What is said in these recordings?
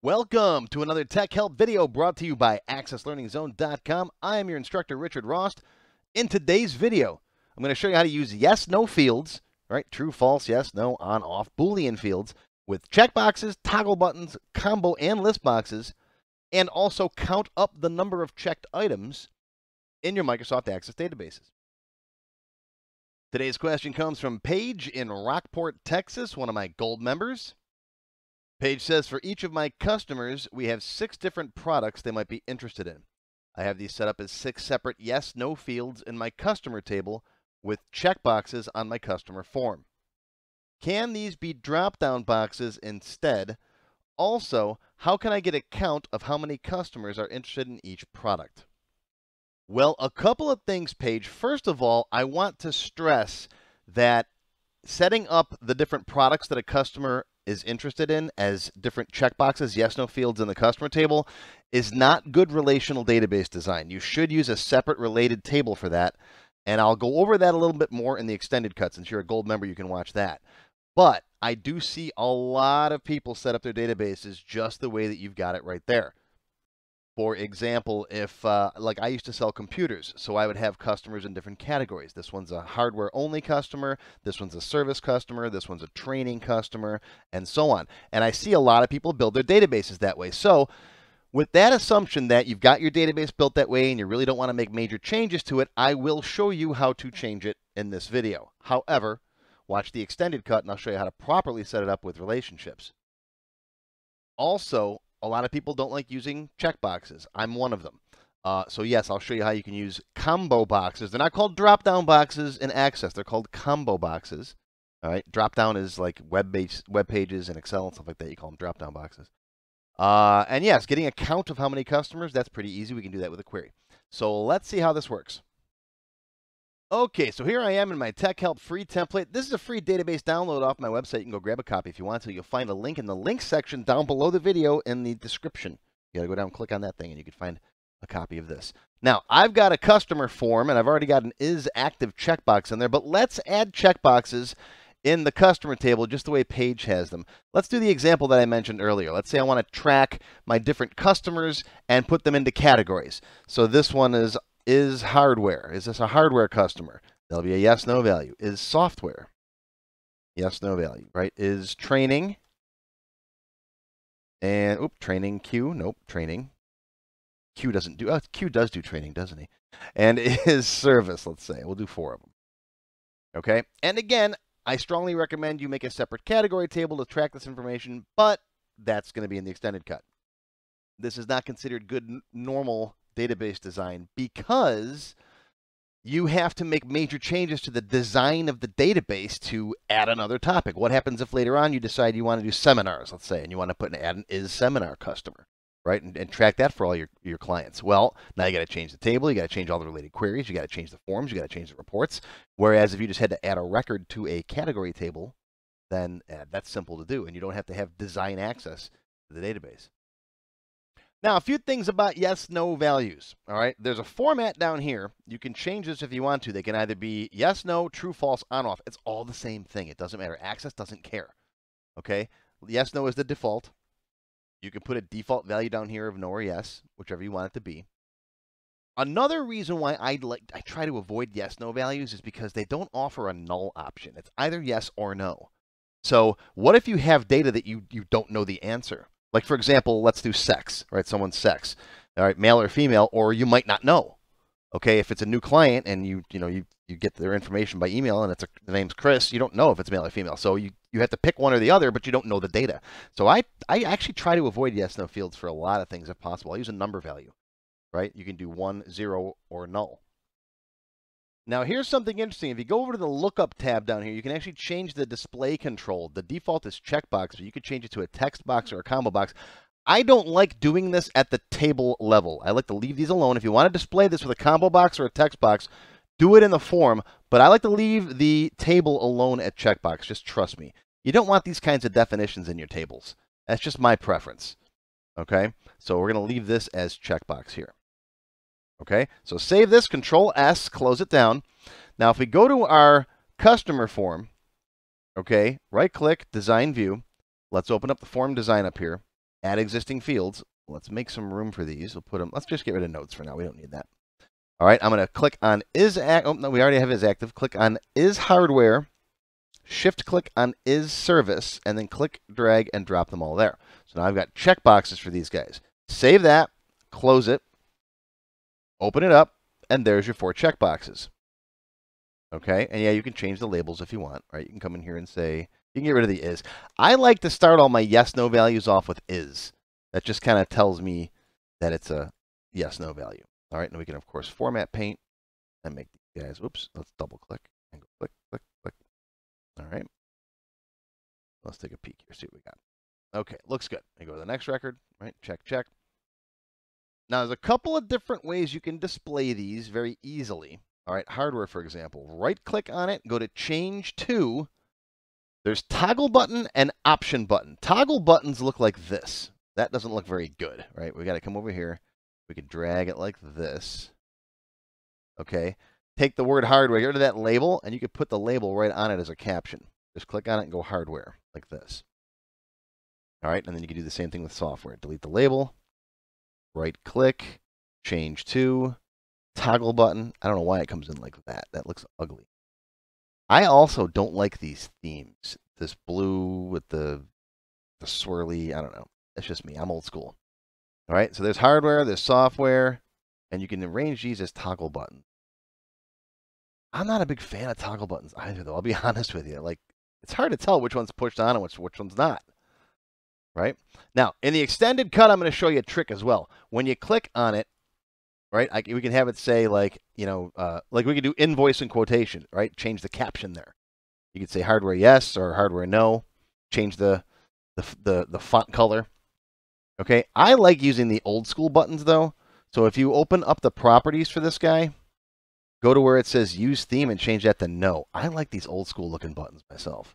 Welcome to another Tech Help video brought to you by AccessLearningZone.com. I am your instructor, Richard Rost. In today's video, I'm going to show you how to use yes, no fields, right? True, false, yes, no, on, off, Boolean fields with checkboxes, toggle buttons, combo, and list boxes, and also count up the number of checked items in your Microsoft Access databases. Today's question comes from Paige in Rockport, Texas, one of my gold members. Paige says, for each of my customers, we have six different products they might be interested in. I have these set up as six separate yes, no fields in my customer table with checkboxes on my customer form. Can these be drop-down boxes instead? Also, how can I get a count of how many customers are interested in each product? Well, a couple of things, Paige. First of all, I want to stress that setting up the different products that a customer is interested in as different checkboxes, yes, no fields in the customer table, is not good relational database design. You should use a separate related table for that. And I'll go over that a little bit more in the extended cut. Since you're a gold member, you can watch that. But I do see a lot of people set up their databases just the way that you've got it right there. For example, if uh, like I used to sell computers, so I would have customers in different categories. This one's a hardware only customer, this one's a service customer, this one's a training customer, and so on. And I see a lot of people build their databases that way. So with that assumption that you've got your database built that way and you really don't want to make major changes to it, I will show you how to change it in this video. However, watch the extended cut and I'll show you how to properly set it up with relationships. Also, a lot of people don't like using checkboxes. I'm one of them. Uh, so yes, I'll show you how you can use combo boxes. They're not called drop-down boxes in Access. They're called combo boxes. All right, drop-down is like web base, web pages and Excel and stuff like that. You call them drop-down boxes. Uh, and yes, getting a count of how many customers, that's pretty easy. We can do that with a query. So let's see how this works. Okay, so here I am in my Tech Help free template. This is a free database download off my website. You can go grab a copy if you want to. You'll find a link in the link section down below the video in the description. You got to go down, and click on that thing, and you can find a copy of this. Now, I've got a customer form, and I've already got an is active checkbox in there, but let's add checkboxes in the customer table just the way Paige has them. Let's do the example that I mentioned earlier. Let's say I want to track my different customers and put them into categories. So this one is is hardware. Is this a hardware customer? There'll be a yes, no value. Is software? Yes, no value, right? Is training? And, oop, training Q. Nope, training. Q doesn't do, oh, Q does do training, doesn't he? And is service, let's say. We'll do four of them. Okay? And again, I strongly recommend you make a separate category table to track this information, but that's going to be in the extended cut. This is not considered good normal database design because you have to make major changes to the design of the database to add another topic. What happens if later on you decide you want to do seminars, let's say, and you want to put an add an is seminar customer, right? And, and track that for all your, your clients. Well, now you got to change the table, you got to change all the related queries, you got to change the forms, you got to change the reports. Whereas if you just had to add a record to a category table, then uh, that's simple to do, and you don't have to have design access to the database. Now, a few things about yes, no values. All right, there's a format down here. You can change this if you want to. They can either be yes, no, true, false, on, off. It's all the same thing. It doesn't matter. Access doesn't care. Okay, yes, no is the default. You can put a default value down here of no or yes, whichever you want it to be. Another reason why I like I try to avoid yes, no values is because they don't offer a null option. It's either yes or no. So what if you have data that you, you don't know the answer? Like, for example, let's do sex, right? Someone's sex, all right, male or female, or you might not know. Okay, if it's a new client and you you know you you get their information by email and it's a, the name's Chris, you don't know if it's male or female. So you you have to pick one or the other, but you don't know the data. So I I actually try to avoid yes no fields for a lot of things if possible. I use a number value, right? You can do one, zero, or null. Now here's something interesting. If you go over to the lookup tab down here, you can actually change the display control. The default is checkbox, but you could change it to a text box or a combo box. I don't like doing this at the table level. I like to leave these alone. If you want to display this with a combo box or a text box, do it in the form, but I like to leave the table alone at checkbox. Just trust me. You don't want these kinds of definitions in your tables. That's just my preference. Okay, so we're going to leave this as checkbox here. Okay, so save this, Control S, close it down. Now, if we go to our customer form, okay, right click, design view. Let's open up the form design up here. add existing fields. Let's make some room for these. We'll put them, let's just get rid of notes for now. We don't need that. All right, I'm going to click on is, act, oh, no, we already have is active. Click on is hardware, shift click on is service, and then click, drag, and drop them all there. So now I've got checkboxes for these guys. Save that, close it, open it up, and there's your four checkboxes. Okay, and yeah, you can change the labels if you want, right? You can come in here and say, you can get rid of the is. I like to start all my yes, no values off with is. That just kind of tells me that it's a yes, no value. All right, and we can, of course, format paint and make these guys, oops, let's double click and go click, click, click. All right. Let's take a peek here, see what we got. Okay, looks good. I go to the next record, right? Check, check. Now, there's a couple of different ways you can display these very easily. All right, hardware, for example. Right click on it, go to change to. There's toggle button and option button. Toggle buttons look like this. That doesn't look very good, right? We got to come over here. We can drag it like this. Okay. Take the word hardware, get rid of that label, and you can put the label right on it as a caption. Just click on it and go hardware, like this. All right, and then you can do the same thing with software. Delete the label, right click, change to, toggle button. I don't know why it comes in like that. That looks ugly. I also don't like these themes. This blue with the the swirly, I don't know. That's just me. I'm old school. All right, so there's hardware, there's software, and you can arrange these as toggle buttons. I'm not a big fan of toggle buttons either, though. I'll be honest with you. Like, it's hard to tell which one's pushed on and which, which one's not right? Now, in the extended cut, I'm going to show you a trick as well. When you click on it, right, I, we can have it say like, you know, uh, like we can do invoice and quotation, right? Change the caption there. You could say hardware yes or hardware no. Change the, the, the, the font color. Okay, I like using the old school buttons though. So if you open up the properties for this guy, go to where it says use theme and change that to no. I like these old school looking buttons myself.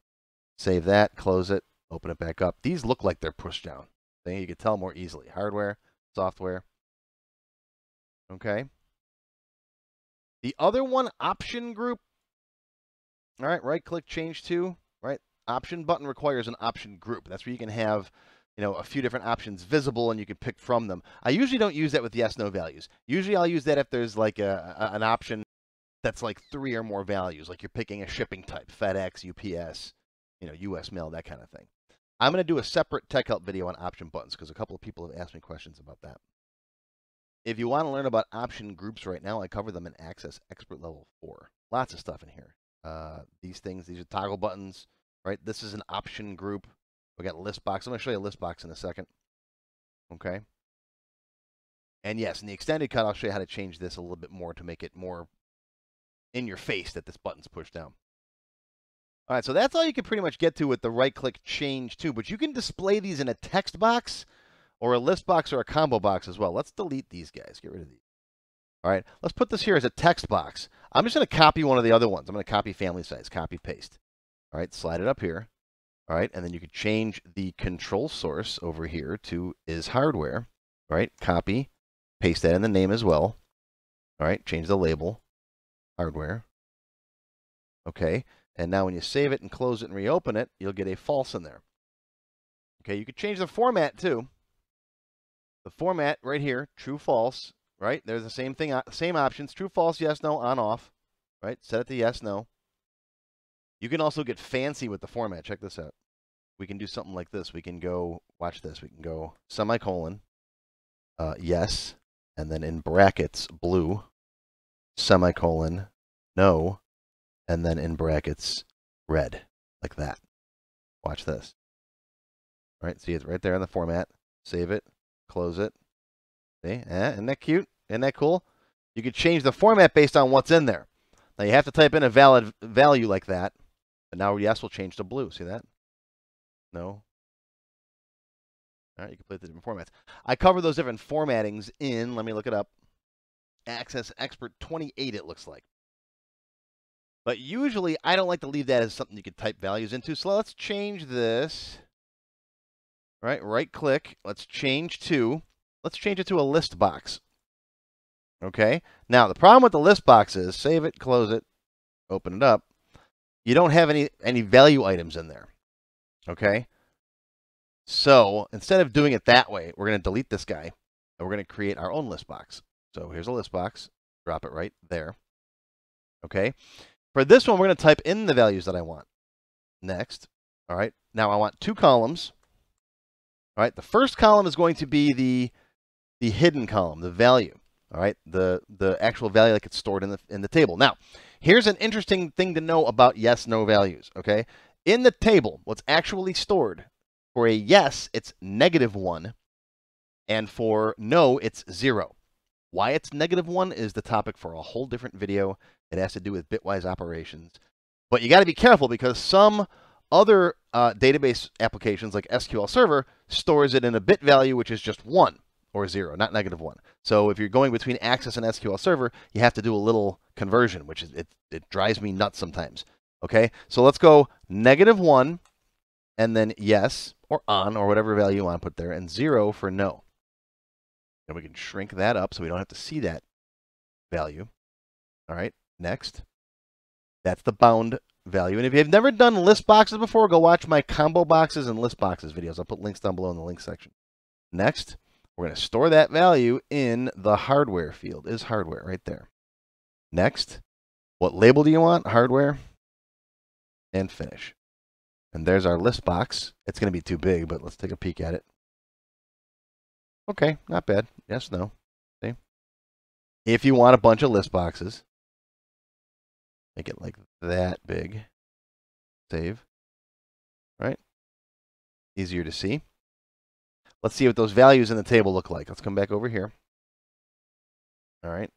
Save that, close it, Open it back up. These look like they're pushed down. Then you can tell more easily. Hardware, software. Okay. The other one, option group. All right, right click, change to, right? Option button requires an option group. That's where you can have, you know, a few different options visible and you can pick from them. I usually don't use that with yes, no values. Usually I'll use that if there's like a, a an option that's like three or more values, like you're picking a shipping type, FedEx, UPS, you know, US mail, that kind of thing. I'm going to do a separate tech help video on option buttons because a couple of people have asked me questions about that. If you want to learn about option groups right now, I cover them in Access Expert Level 4. Lots of stuff in here. Uh, these things, these are toggle buttons, right? This is an option group. We got a list box. I'm going to show you a list box in a second. Okay. And yes, in the extended cut, I'll show you how to change this a little bit more to make it more in your face that this button's pushed down. All right, so that's all you can pretty much get to with the right-click change to, but you can display these in a text box or a list box or a combo box as well. Let's delete these guys. Get rid of these. All right, let's put this here as a text box. I'm just going to copy one of the other ones. I'm going to copy family size, copy, paste. All right, slide it up here. All right, and then you could change the control source over here to is hardware. All right, copy, paste that in the name as well. All right, change the label, hardware. Okay, and now when you save it and close it and reopen it, you'll get a false in there. Okay, you could change the format too. The format right here, true, false, right? There's the same thing, uh, same options, true, false, yes, no, on, off, right? Set it to yes, no. You can also get fancy with the format. Check this out. We can do something like this. We can go, watch this. We can go semicolon, uh, yes, and then in brackets, blue, semicolon, no, and then in brackets, red, like that. Watch this. All right, see it's right there in the format. Save it, close it. See, eh, isn't that cute? Isn't that cool? You can change the format based on what's in there. Now you have to type in a valid value like that. But now yes will change to blue. See that? No. All right, you can play with the different formats. I cover those different formattings in, let me look it up, Access Expert 28, it looks like. But usually, I don't like to leave that as something you can type values into. So let's change this. Right, right click. Let's change to, let's change it to a list box. Okay. Now, the problem with the list box is, save it, close it, open it up. You don't have any, any value items in there. Okay. So instead of doing it that way, we're going to delete this guy and we're going to create our own list box. So here's a list box. Drop it right there. Okay. For this one, we're going to type in the values that I want. Next. All right. Now I want two columns. All right. The first column is going to be the the hidden column, the value. All right. The the actual value that gets stored in the in the table. Now, here's an interesting thing to know about yes no values. Okay. In the table, what's actually stored for a yes, it's negative one, and for no, it's zero. Why it's negative one is the topic for a whole different video. It has to do with bitwise operations. But you got to be careful because some other uh, database applications like SQL Server stores it in a bit value, which is just one or zero, not negative one. So if you're going between Access and SQL Server, you have to do a little conversion, which is it, it drives me nuts sometimes. Okay, so let's go negative one, and then yes, or on, or whatever value you want to put there, and zero for no. And we can shrink that up so we don't have to see that value. All right, next. That's the bound value. And if you've never done list boxes before, go watch my combo boxes and list boxes videos. I'll put links down below in the link section. Next, we're going to store that value in the hardware field. Is hardware right there. Next, what label do you want? Hardware. And finish. And there's our list box. It's going to be too big, but let's take a peek at it. Okay, not bad. Yes, no. See? If you want a bunch of list boxes, make it like that big. Save. Right? Easier to see. Let's see what those values in the table look like. Let's come back over here. All right.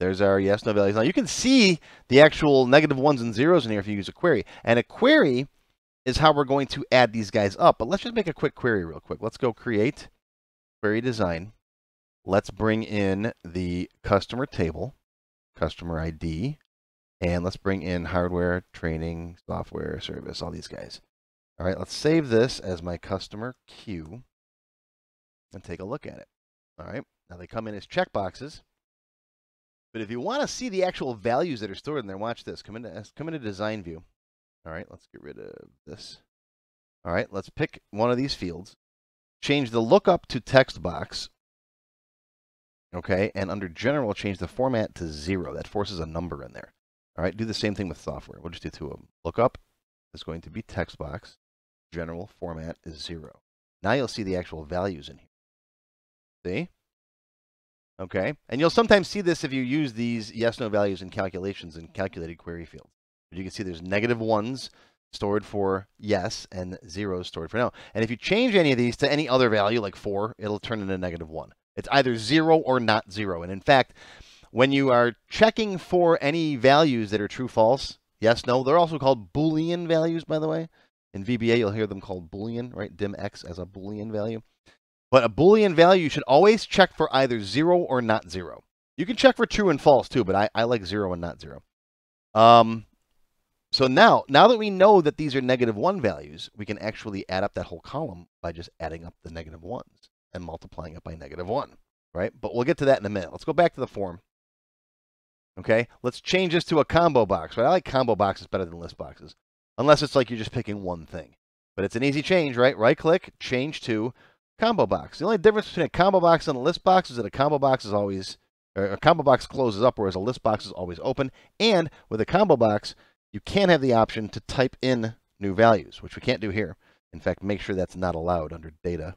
There's our yes, no values. Now you can see the actual negative ones and zeros in here if you use a query. And a query is how we're going to add these guys up. But let's just make a quick query real quick. Let's go create query design. Let's bring in the customer table, customer ID, and let's bring in hardware, training, software, service, all these guys. All right, let's save this as my customer queue and take a look at it. All right, now they come in as checkboxes. But if you want to see the actual values that are stored in there, watch this. Come into come into design view. All right, let's get rid of this. All right, let's pick one of these fields change the lookup to text box. Okay, and under general, change the format to zero. That forces a number in there. All right, do the same thing with software. We'll just do two of them. Lookup is going to be text box. General format is zero. Now you'll see the actual values in here. See? Okay, and you'll sometimes see this if you use these yes-no values in calculations in calculated query fields. But you can see there's negative ones stored for yes and zeros stored for no. And if you change any of these to any other value, like 4, it'll turn into negative 1. It's either 0 or not 0. And in fact, when you are checking for any values that are true, false, yes, no, they're also called Boolean values, by the way. In VBA, you'll hear them called Boolean, right? Dim x as a Boolean value. But a Boolean value, should always check for either 0 or not 0. You can check for true and false too, but I, I like 0 and not 0. Um, so now, now that we know that these are negative 1 values, we can actually add up that whole column by just adding up the negative 1s and multiplying it by negative 1, right? But we'll get to that in a minute. Let's go back to the form. Okay, let's change this to a combo box. Right? I like combo boxes better than list boxes, unless it's like you're just picking one thing. But it's an easy change, right? Right click, change to combo box. The only difference between a combo box and a list box is that a combo box is always, or a combo box closes up, whereas a list box is always open. And with a combo box, you can have the option to type in new values, which we can't do here. In fact, make sure that's not allowed under data.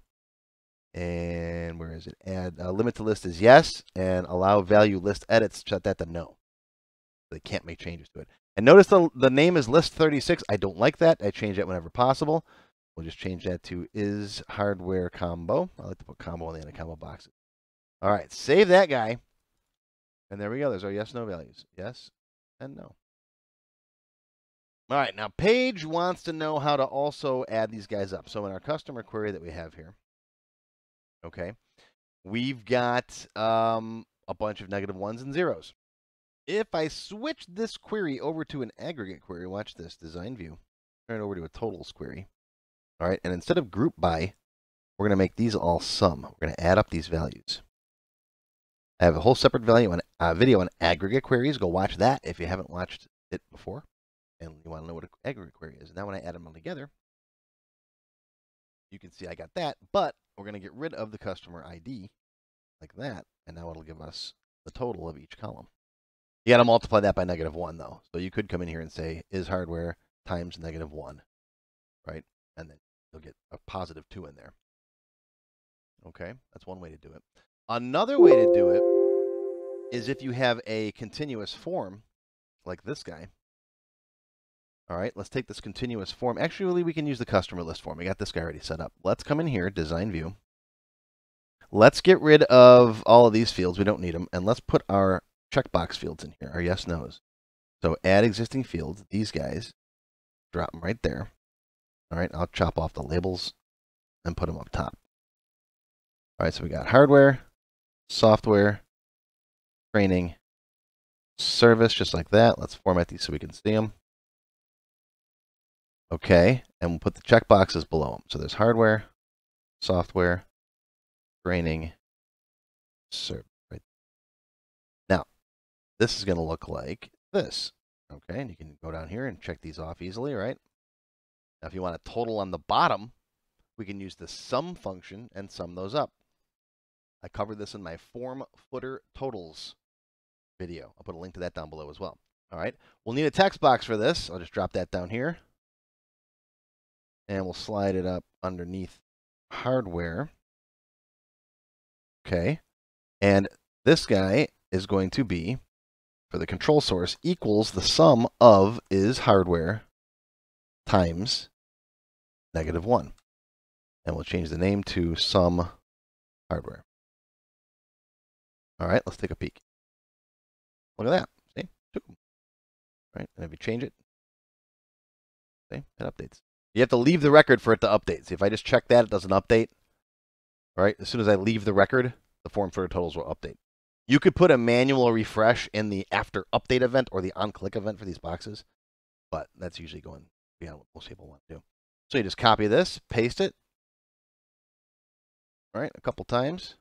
And where is it? Add uh, limit to list is yes, and allow value list edits, set that to no. They can't make changes to it. And notice the, the name is list 36. I don't like that. I change that whenever possible. We'll just change that to is hardware combo. I like to put combo on the end of combo boxes. All right, save that guy. And there we go. There's our yes, no values. Yes and no. All right, now Paige wants to know how to also add these guys up. So in our customer query that we have here, okay, we've got um, a bunch of negative ones and zeros. If I switch this query over to an aggregate query, watch this, design view, turn it over to a totals query. All right, and instead of group by, we're going to make these all sum. We're going to add up these values. I have a whole separate value on, uh, video on aggregate queries. Go watch that if you haven't watched it before and you want to know what an aggregate query is. Now when I add them all together, you can see I got that, but we're going to get rid of the customer ID like that, and now it'll give us the total of each column. You got to multiply that by negative 1, though. So you could come in here and say, is hardware times negative 1, right? And then you'll get a positive 2 in there. Okay, that's one way to do it. Another way to do it is if you have a continuous form, like this guy. All right, let's take this continuous form. Actually, we can use the customer list form. We got this guy already set up. Let's come in here, design view. Let's get rid of all of these fields. We don't need them. And let's put our checkbox fields in here, our yes, no's. So add existing fields, these guys, drop them right there. All right, I'll chop off the labels and put them up top. All right, so we got hardware, software, training, service, just like that. Let's format these so we can see them. Okay, and we'll put the checkboxes below them. So there's hardware, software, training, service. Right. Now, this is going to look like this. Okay, and you can go down here and check these off easily, right? Now, if you want a total on the bottom, we can use the sum function and sum those up. I covered this in my form footer totals video. I'll put a link to that down below as well. All right, we'll need a text box for this. I'll just drop that down here. And we'll slide it up underneath hardware. Okay, and this guy is going to be, for the control source, equals the sum of is hardware times negative 1. And we'll change the name to sum hardware. All right, let's take a peek. Look at that. See? Two. Right? And if you change it, see, it updates. You have to leave the record for it to update. See, if I just check that, it doesn't update. All right? As soon as I leave the record, the form footer totals will update. You could put a manual refresh in the after update event or the on click event for these boxes, but that's usually going beyond what most people want to do. So you just copy this, paste it, all right, a couple times.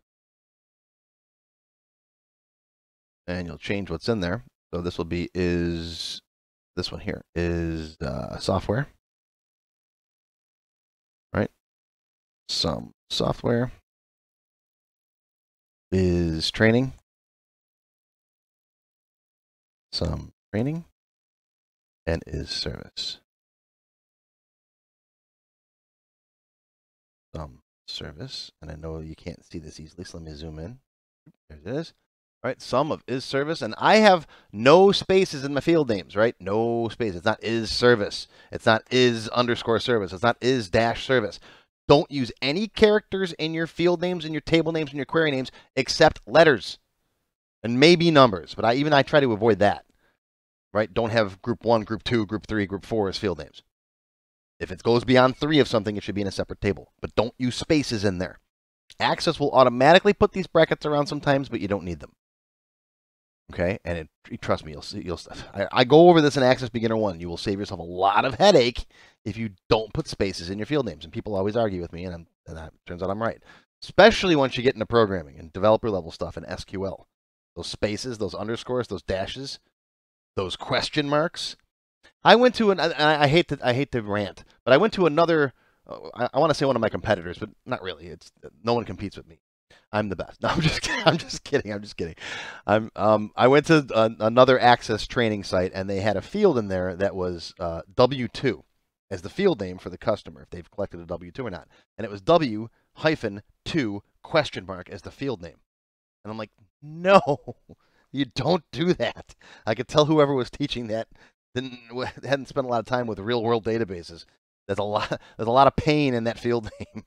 and you'll change what's in there. So this will be is this one here is uh, software, right? Sum software is training, sum training, and is service. Sum service, and I know you can't see this easily, so let me zoom in. There it is right? Sum of is service, and I have no spaces in my field names, right? No space. It's not is service. It's not is underscore service. It's not is dash service. Don't use any characters in your field names, in your table names, in your query names, except letters and maybe numbers. But I even I try to avoid that, right? Don't have group one, group two, group three, group four as field names. If it goes beyond three of something, it should be in a separate table. But don't use spaces in there. Access will automatically put these brackets around sometimes, but you don't need them. Okay, and it, trust me, you'll see. You'll. I, I go over this in Access Beginner One. You will save yourself a lot of headache if you don't put spaces in your field names. And people always argue with me, and, I'm, and that turns out I'm right. Especially once you get into programming and developer level stuff and SQL. Those spaces, those underscores, those dashes, those question marks. I went to an. I, I hate to. I hate to rant, but I went to another. Uh, I, I want to say one of my competitors, but not really. It's no one competes with me. I'm the best. No, I'm just kidding. I'm just kidding. I'm just kidding. I'm um I went to a, another Access training site and they had a field in there that was uh, W2 as the field name for the customer if they've collected a W2 or not. And it was W hyphen 2 question mark as the field name. And I'm like, "No. You don't do that." I could tell whoever was teaching that didn't hadn't spent a lot of time with real-world databases. There's a lot there's a lot of pain in that field name.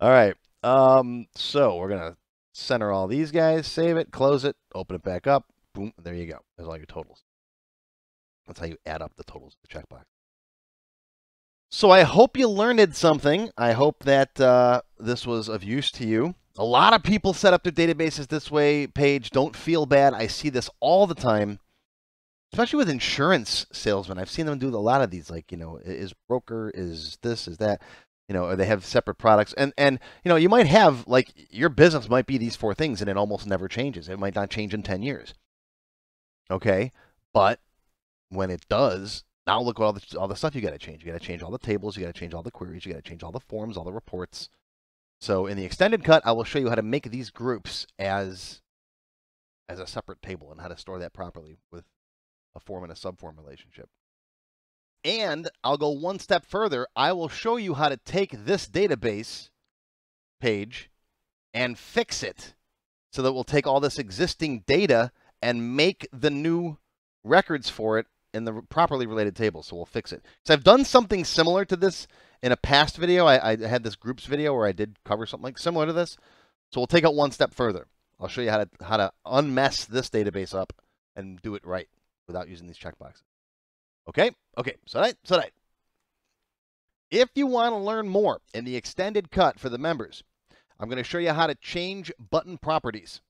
All right. Um, so we're gonna center all these guys, save it, close it, open it back up. Boom, there you go. There's all your totals. That's how you add up the totals of the checkbox. So I hope you learned something. I hope that uh, this was of use to you. A lot of people set up their databases this way. Paige, don't feel bad. I see this all the time, especially with insurance salesmen. I've seen them do a lot of these, like you know, is broker, is this, is that you know, or they have separate products. And and you know, you might have like your business might be these four things and it almost never changes. It might not change in 10 years. Okay? But when it does, Now look at all the all the stuff you got to change. You got to change all the tables. You got to change all the queries. You got to change all the forms, all the reports. So in the extended cut, I will show you how to make these groups as as a separate table and how to store that properly with a form and a subform relationship. And I'll go one step further. I will show you how to take this database Paige and fix it so that we'll take all this existing data and make the new records for it in the properly related table. So we'll fix it. So I've done something similar to this in a past video. I, I had this groups video where I did cover something like similar to this. So we'll take it one step further. I'll show you how to how to unmess this database up and do it right without using these checkboxes. Okay? Okay, so that so that. If you want to learn more in the extended cut for the members, I'm going to show you how to change button properties.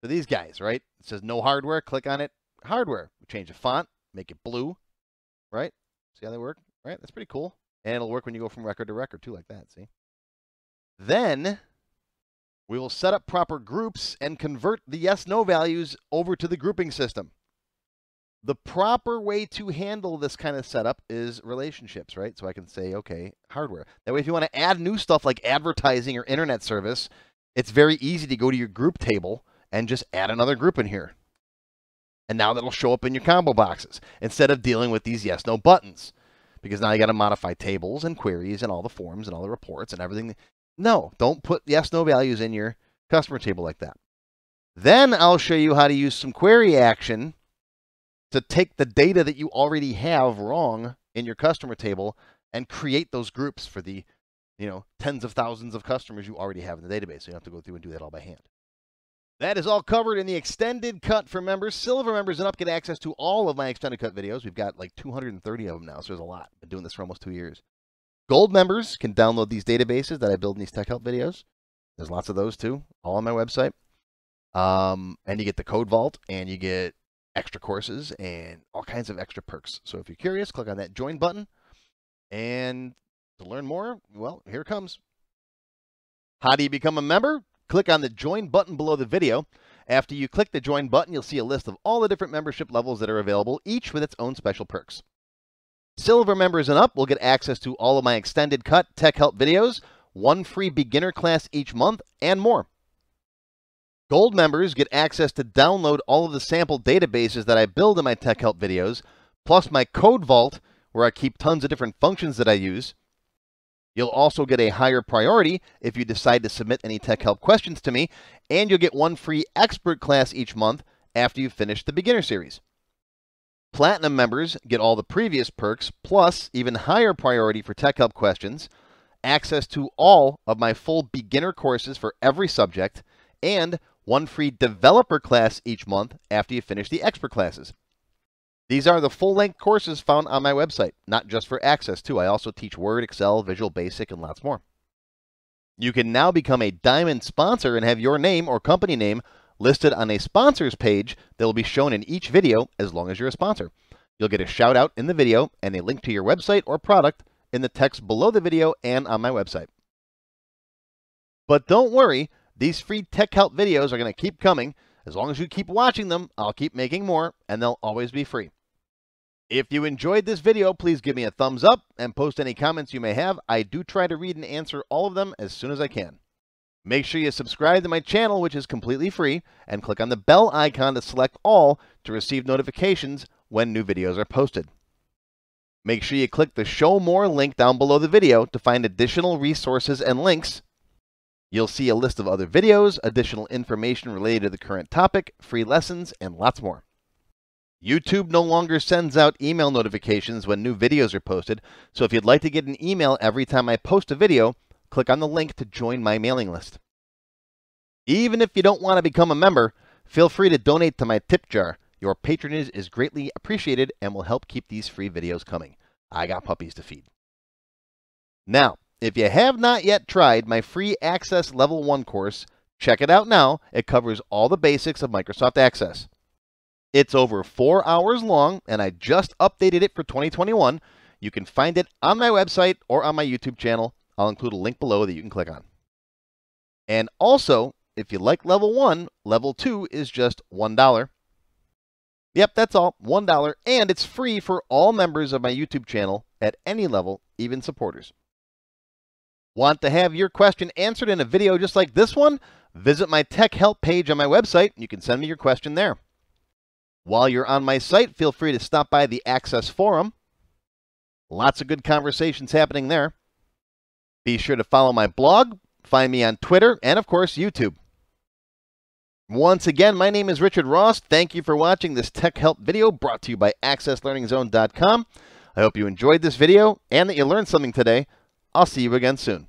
For these guys, right? It says no hardware, click on it, hardware. Change the font, make it blue, right? See how they work? Right? That's pretty cool. And it'll work when you go from record to record too, like that, see? Then we will set up proper groups and convert the yes-no values over to the grouping system. The proper way to handle this kind of setup is relationships, right? So I can say, okay, hardware. That way, if you want to add new stuff like advertising or internet service, it's very easy to go to your group table and just add another group in here. And now that'll show up in your combo boxes instead of dealing with these yes no buttons. Because now you got to modify tables and queries and all the forms and all the reports and everything. No, don't put yes no values in your customer table like that. Then I'll show you how to use some query action to take the data that you already have wrong in your customer table and create those groups for the you know tens of thousands of customers you already have in the database. So you don't have to go through and do that all by hand. That is all covered in the extended cut for members. Silver members and up get access to all of my extended cut videos. We've got like 230 of them now, so there's a lot. Been doing this for almost two years. Gold members can download these databases that I build in these tech help videos. There's lots of those too, all on my website. Um, and you get the code vault and you get extra courses and all kinds of extra perks. So if you're curious, click on that join button. And to learn more, well, here it comes. How do you become a member? Click on the join button below the video. After you click the join button, you'll see a list of all the different membership levels that are available, each with its own special perks. Silver members and up will get access to all of my extended cut tech help videos, one free beginner class each month, and more. Gold members get access to download all of the sample databases that I build in my tech help videos, plus my code vault, where I keep tons of different functions that I use, You'll also get a higher priority if you decide to submit any tech help questions to me, and you'll get one free expert class each month after you've finished the beginner series. Platinum members get all the previous perks, plus even higher priority for tech help questions, access to all of my full beginner courses for every subject, and one free developer class each month after you finish the expert classes. These are the full-length courses found on my website, not just for Access too. I also teach Word, Excel, Visual Basic, and lots more. You can now become a Diamond sponsor and have your name or company name listed on a sponsors page that will be shown in each video as long as you're a sponsor. You'll get a shout out in the video and a link to your website or product in the text below the video and on my website. But don't worry, these free tech help videos are going to keep coming. As long as you keep watching them, I'll keep making more and they'll always be free. If you enjoyed this video, please give me a thumbs up and post any comments you may have. I do try to read and answer all of them as soon as I can. Make sure you subscribe to my channel, which is completely free, and click on the bell icon to select all to receive notifications when new videos are posted. Make sure you click the Show More link down below the video to find additional resources and links. You'll see a list of other videos, additional information related to the current topic, free lessons, and lots more. YouTube no longer sends out email notifications when new videos are posted, so if you'd like to get an email every time I post a video, click on the link to join my mailing list. Even if you don't want to become a member, feel free to donate to my tip jar. Your patronage is greatly appreciated and will help keep these free videos coming. I got puppies to feed. Now, if you have not yet tried my free Access Level 1 course, check it out now. It covers all the basics of Microsoft Access. It's over four hours long, and I just updated it for 2021. You can find it on my website or on my YouTube channel. I'll include a link below that you can click on. And also, if you like level one, level two is just $1. Yep, that's all. $1, and it's free for all members of my YouTube channel at any level, even supporters. Want to have your question answered in a video just like this one? Visit my tech help page on my website. You can send me your question there. While you're on my site, feel free to stop by the Access Forum. Lots of good conversations happening there. Be sure to follow my blog, find me on Twitter, and of course, YouTube. Once again, my name is Richard Rost. Thank you for watching this Tech Help video brought to you by AccessLearningZone.com. I hope you enjoyed this video and that you learned something today. I'll see you again soon.